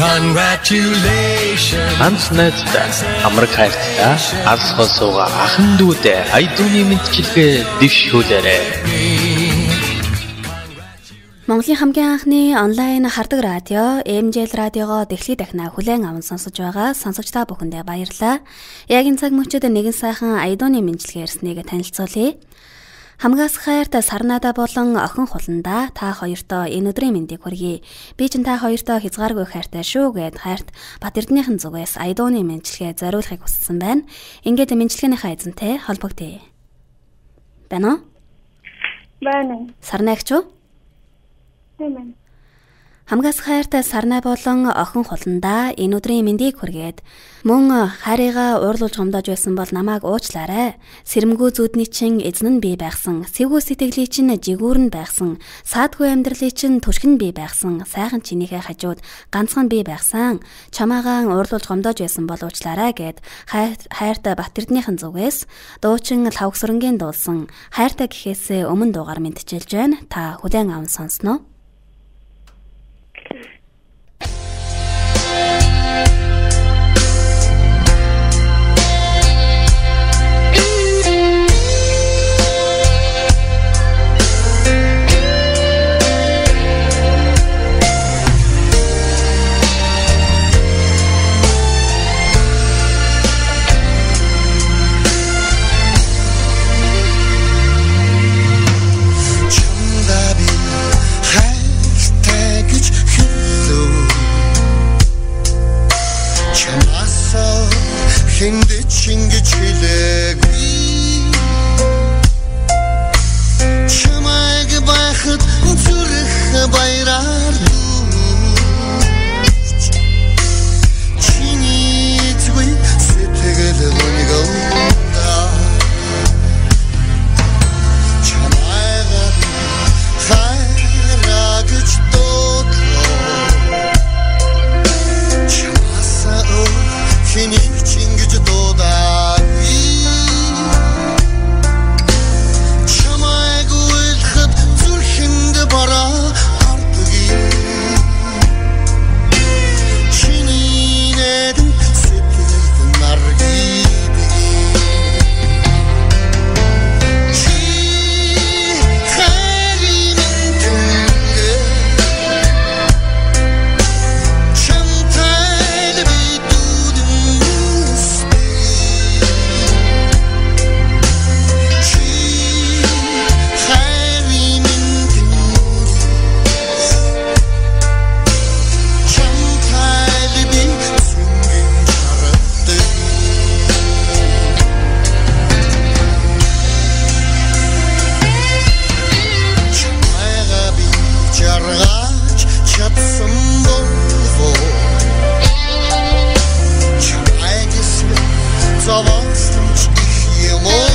Congratulations. Ганц найздаа Америк хайртаа алс хосууга ахан дүүдээ айдууны мэдчилгээ дэвшүүлээрэ. Монголын хамгийн анхны онлайн хардаг радио MJL радиого дэлхийд дахна хүлээн аван сонсож байгаа сонсогч та бүхэндээ баярлалаа. Яг энэ цаг мөчид нэгэн сайхан айдууны мэдчилгээ ирснийг танилцуулъя. Хамгаас хайрт сарнада болон охин хуланда та хоёртоо энэ өдрийн мэндийг хүргэе. Би ч та хоёртоо хязгааргүй хайртай шүү гэд хайрт Бат Эрдэнийхэн зүгээс айдууны мэдлэгээ зориулахыг хүссэн байна. Ингээд мэдлэгийнхаа эзэнтэй холбогдъё. Байна уу? Байна. Сарнаагч уу? Тийм. Хамгаас хайртай сарнай болон охин хуландаа энэ өдрийн мэндийг хүргээд мөн хайрыгаа уурлуулж гомдож байсан бол намайг уучлаарай. Сэрэмгүү зүудний чин эзэн нь би байгсан, сэвгүү сэтгэлийн чин жигүүр нь байгсан, саадгүй амьдралын чин түшгэн би байгсан, сайхан чинийхээ хажууд ганцхан би байгсан. Чамаагаан уурлуулж гомдож байсан бол уучлаарай гэд хайртай Батэрднийхэн зүгээс дуучин лавгсрангийн дуулсан хайртай гэхээсээ өмнө дуугаар мэдчилж байна. Та хүлээн аван сонсноо. co mocno ich jemu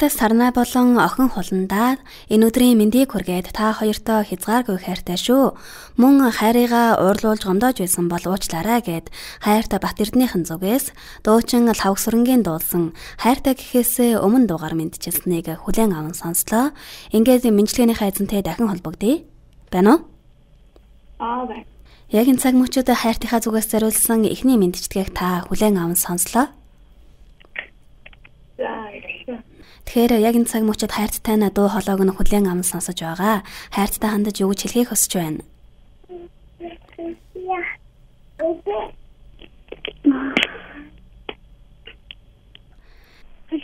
хайртай сарнаа болон охин хуландаа энэ өдрийн мэндийг хүргээд та хоёртоо хязгааргүй хайртай шүү. Мөн хайрыгаа уурлуулж гомдоож байсан бол уучлаарай гэд хайртай Бат Эрдэнийхэн зүгээс дуучин лавгсрангийн дуулсан хайртай гэхээсээ өмнө дуугар мэдчилсэнийг хүлээн аван сонслоо. Ингээд мэнчилгээнийхээ эзэнтэй дахин холбогдъё. Байна уу? Аа бай. Яг энэ цаг мөчөд хайртынхаа зүгээс зориулсан эхний мэдчилгээг та хүлээн аван сонслоо. За. Тэгэхээр яг энэ цаг мөчид хайрттай на дуу хоолойг нь хүлээн аван сонсож байгаа. Хайрттай хандаж юу гэж хэлхийг хүсэж байна?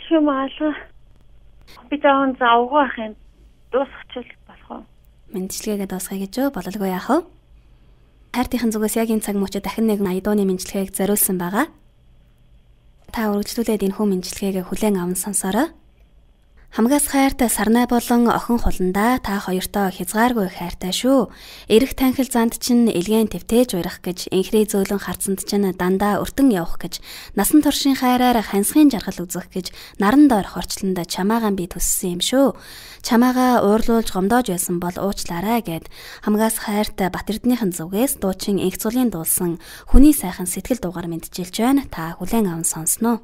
Шимаалга. Би таун заавгах юм. Дуусчихвал болох уу? Мэдчилгээгээ дуусгая гэж юу бололгүй яах вэ? Хайртынхын зүгээс яг энэ цаг мөчид дахин нэгэн аядууны мэдчилгээг зориулсан байгаа. Та үргэлжлүүлээд энэ хүн мэдчилгээгээ хүлээн аван сонсоорой. Хамгаас хайртай сарнай болон охин хуландаа та хоёртоо хязгааргүй хайртай шүү. Ирэх танхил занд чинь элгэн твтэж урах гэж инхрээ зөөлөн харцанд чинь дандаа өртөн явах гэж насан туршийн хайраар хансхийн жаргал үзэх гэж наран доор хорчлонд чамаагаан би төссөн юм шүү. Чамаагаа уурлуулж гомдоож байсан бол уучлаарай гэд хамгаас хайртай Батэрднийхэн зүгээс дуучин инх цулын дуулсан хүний сайхан сэтгэл дугаар мэдчилж байна. Та хүлээн аван сонсноо.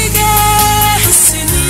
we are the sen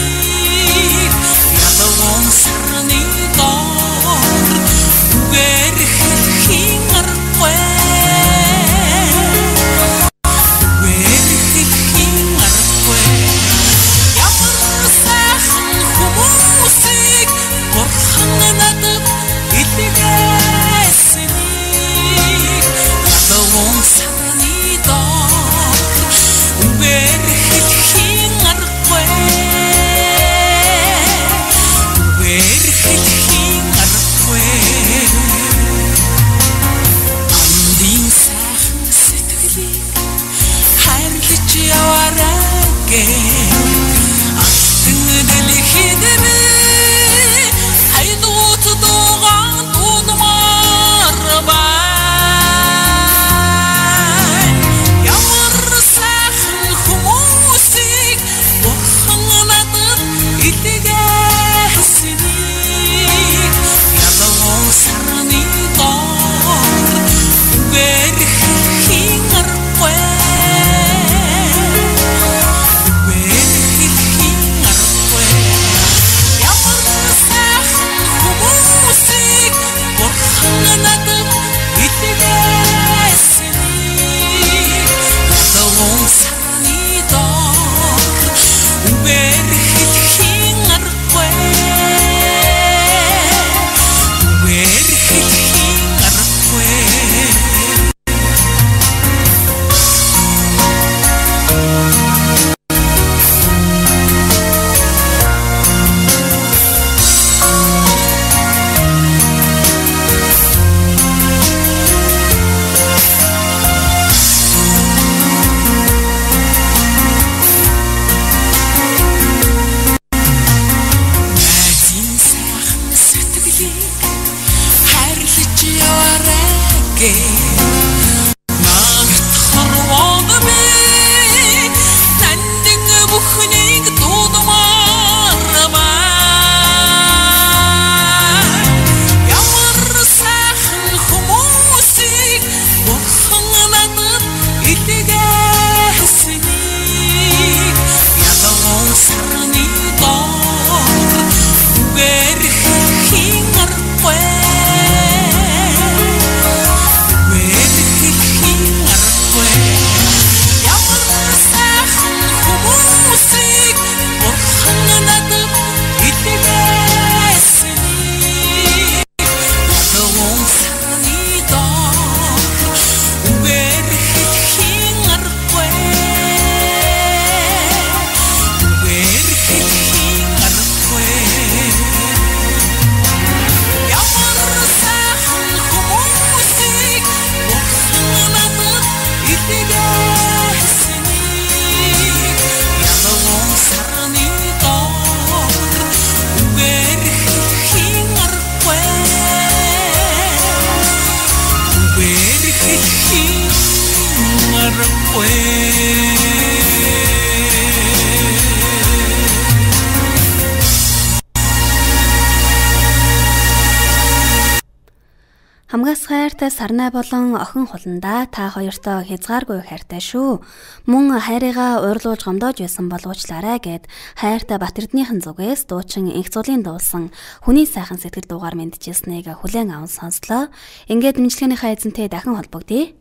хайртай сарнай болон охин хуландаа та хоёртоо хязгааргүй хайртай шүү. Мөн хайрыгаа урьлуулж гомдоож байсан боловчлаарай гэд хайртай Батэрднийхэн зүгээс дуучин инх зулын дуулсан хүний сайхан сэтгэл дуугаар мэдчихсэнийг хүлээн аван сонслоо. Ингээд мэдлэгийнхаа эзэнтэй дахин холбогдъё.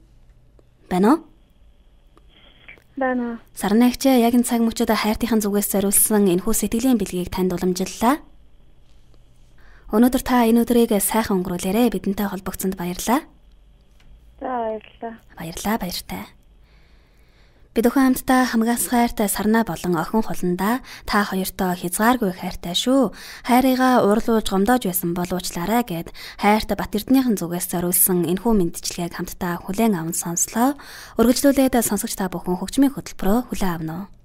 Байна уу? Байна. Сарнайгч яг энэ цаг мөчөд хайртынхан зүгээс зориулсан энэхүү сэтгэлийн бэлгийг танд уламжиллаа. Өнөөдөр та энэ өдрийг сайхан өнгөрүүлээрэ бидэнтэй холбогдсонд баярлалаа. За баярлалаа. Баярлалаа баяртай. Бид өхөн хамтдаа хамгаас хайртай сарнаа болон охин хуландаа та хоёртоо хязгааргүй хайртай шүү. Хайрыгаа уурлуулж гомдоож байсан боловчлаарай гэд хайртай Бат Эрдэнийхэн зүгээс зориулсан энэхүү мэдчилгээг хамтдаа хүлээн аван сонслоо. Өргөжлүүлээд сонсогч та бүхэн хөгжмийн хөтөлбөрөөр хүлээн авна уу?